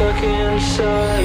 stuck inside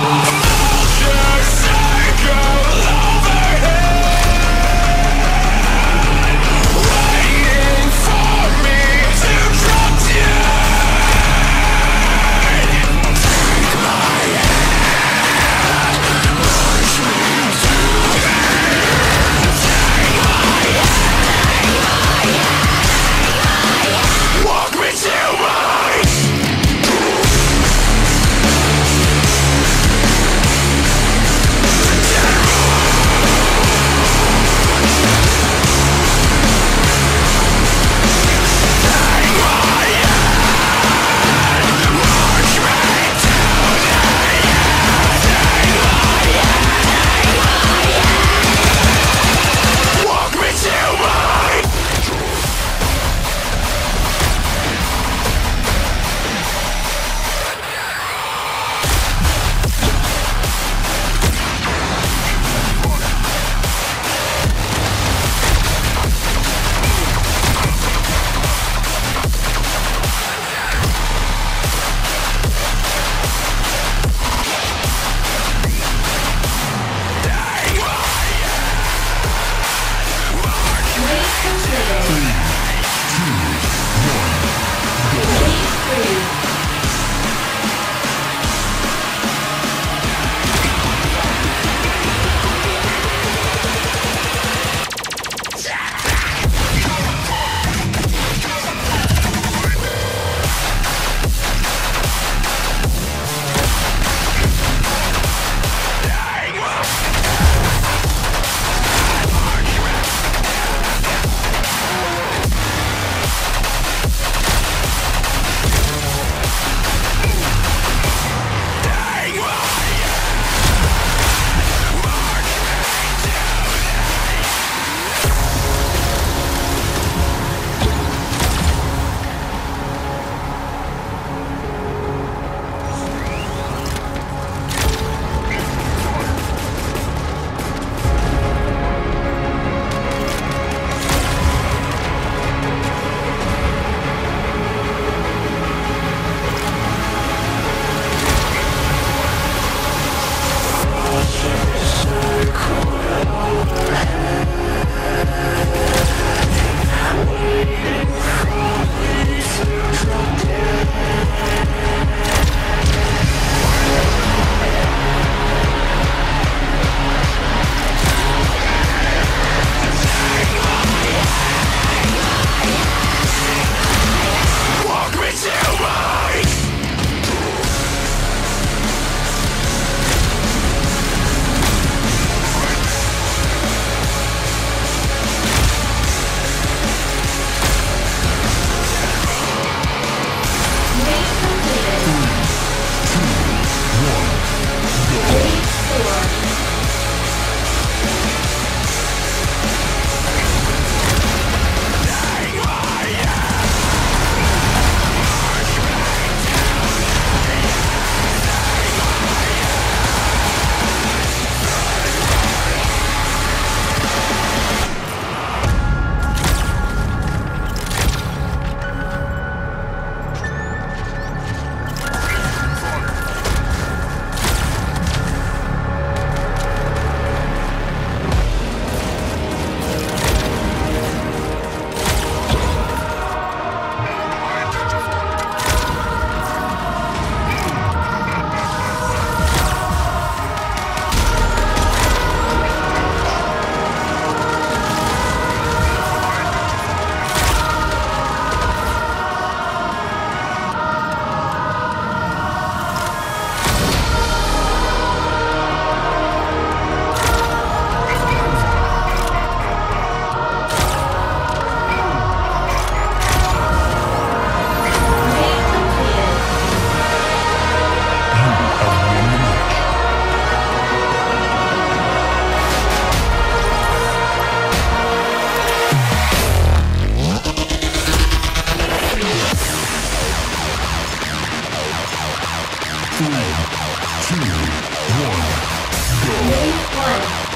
Walk two, one, go. Wave one.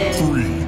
Three.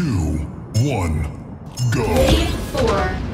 Two, one, go. Four.